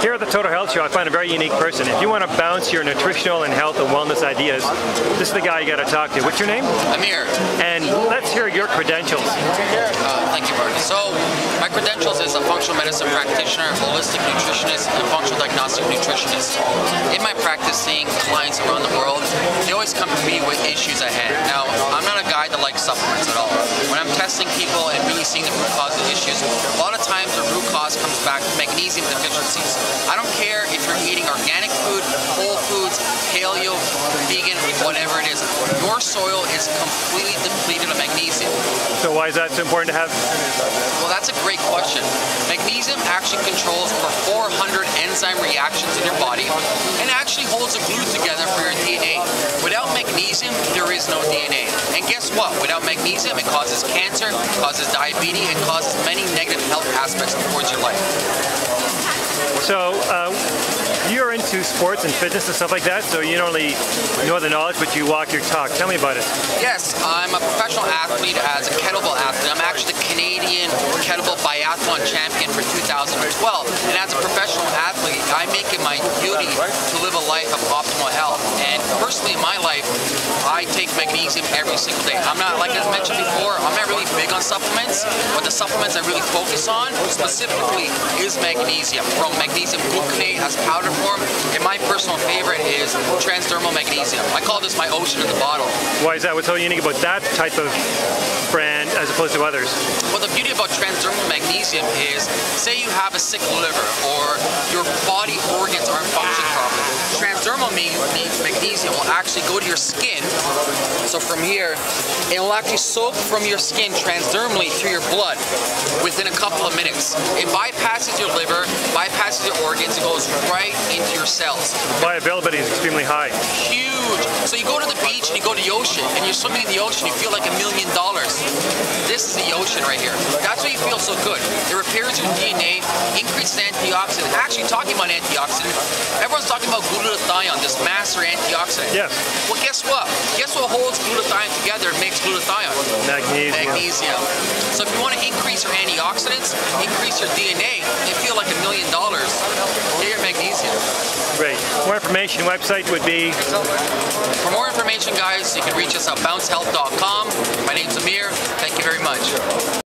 Here at the Total Health Show, I find a very unique person. If you want to bounce your nutritional and health and wellness ideas, this is the guy you got to talk to. What's your name? Ameer. And let's hear your credentials. Uh, thank you, Marty. So, my credentials is a functional medicine practitioner, holistic nutritionist, and functional diagnostic nutritionist. In my practice, seeing clients around the world, they always come to me with issues ahead. Now, People and really seeing the root cause of the issues, a lot of times the root cause comes back to magnesium deficiencies. I don't care if you're eating organic food, whole foods, paleo, vegan, whatever it is. Your soil is completely depleted of magnesium. So why is that so important to have? Well, that's a great question. Magnesium actually controls over 400 enzyme reactions in your body and actually holds the glue together for your DNA. And guess what? Without magnesium, it causes cancer, causes diabetes, and causes many negative health aspects towards your life. So uh, you're into sports and fitness and stuff like that, so you not only know the knowledge, but you walk your talk. Tell me about it. Yes, I'm a professional athlete as a kettlebell athlete. I'm actually the Canadian kettlebell biathlon champion for 2012. And as a professional athlete, I make it my duty to live a life of optimal health. And personally in my life, I take magnesium every single day. I'm not, like I mentioned before, I'm not really big on supplements, but the supplements I really focus on specifically is magnesium. From magnesium gluconate as powder form, and my personal favorite is transdermal magnesium. I call this my ocean in the bottle. Why is that? What's so unique about that type of brand as opposed to others? Well, the beauty about transdermal magnesium is, say you have a sick liver or your body organs aren't functioning properly. Transdermal magnesium will actually go to your skin. So from here, it will actually soak from your skin transdermally through your blood within a couple of minutes. It bypasses your liver, bypasses your organs, it goes right into your cells. Bioavailability is extremely high. Huge. So you go to the beach and you go to the ocean and you're swimming in the ocean, you feel like a million dollars. This is the ocean right here. You feel so good. It repairs your DNA, increases antioxidant. Actually, talking about antioxidant, everyone's talking about glutathione, this master antioxidant. Yes. Well, guess what? Guess what holds glutathione together and makes glutathione? Magnesium. Magnesium. So if you want to increase your antioxidants, increase your DNA, and feel like a million dollars, get your magnesium. Great. More information, website would be? For more information, guys, you can reach us at bouncehealth.com. My name's Ameer. Thank you very much.